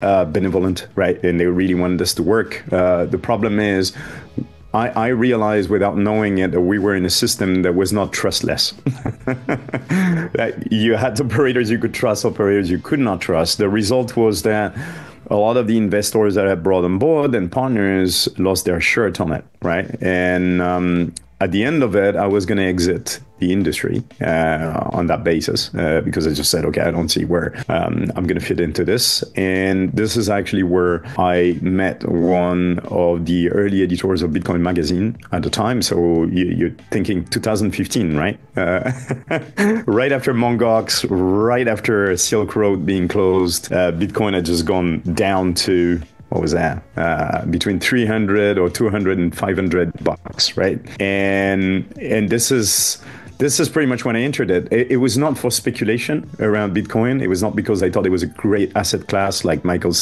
uh, benevolent, right? And they really wanted us to work. Uh, the problem is, I, I, realized without knowing it that we were in a system that was not trustless. that you had operators you could trust, operators you could not trust. The result was that a lot of the investors that I brought on board and partners lost their shirt on it, right? And um, at the end of it, I was going to exit the industry uh, on that basis uh, because I just said, okay, I don't see where um, I'm going to fit into this. And this is actually where I met one of the early editors of Bitcoin Magazine at the time. So you, are thinking 2015, right? Uh, right after Mt. Gox, right after Silk Road being closed, uh, Bitcoin had just gone down to what was that uh, between 300 or 200 and 500 bucks right and and this is this is pretty much when I entered it. it. it. was not for speculation around Bitcoin. It was not because I thought it was a great asset class, like Michael